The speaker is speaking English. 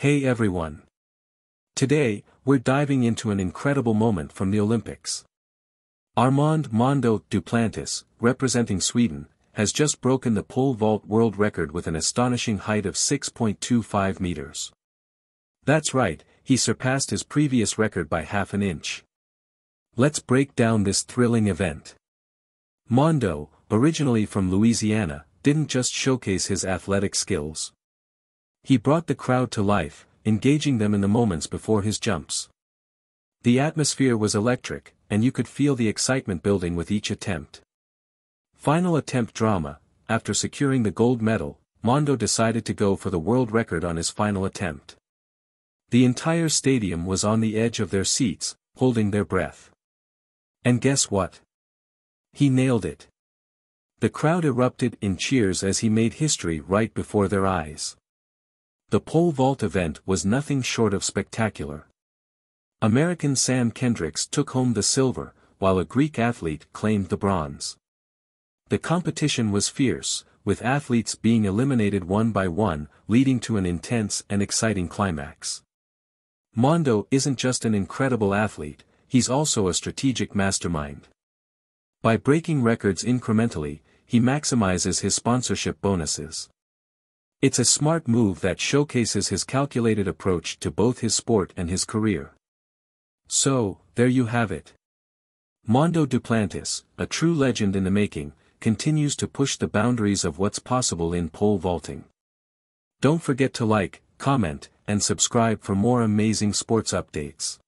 Hey everyone. Today, we're diving into an incredible moment from the Olympics. Armand Mondo Duplantis, representing Sweden, has just broken the pole vault world record with an astonishing height of 6.25 meters. That's right, he surpassed his previous record by half an inch. Let's break down this thrilling event. Mondo, originally from Louisiana, didn't just showcase his athletic skills. He brought the crowd to life, engaging them in the moments before his jumps. The atmosphere was electric, and you could feel the excitement building with each attempt. Final attempt drama, after securing the gold medal, Mondo decided to go for the world record on his final attempt. The entire stadium was on the edge of their seats, holding their breath. And guess what? He nailed it. The crowd erupted in cheers as he made history right before their eyes. The pole vault event was nothing short of spectacular. American Sam Kendricks took home the silver, while a Greek athlete claimed the bronze. The competition was fierce, with athletes being eliminated one by one, leading to an intense and exciting climax. Mondo isn't just an incredible athlete, he's also a strategic mastermind. By breaking records incrementally, he maximizes his sponsorship bonuses. It's a smart move that showcases his calculated approach to both his sport and his career. So, there you have it. Mondo Duplantis, a true legend in the making, continues to push the boundaries of what's possible in pole vaulting. Don't forget to like, comment, and subscribe for more amazing sports updates.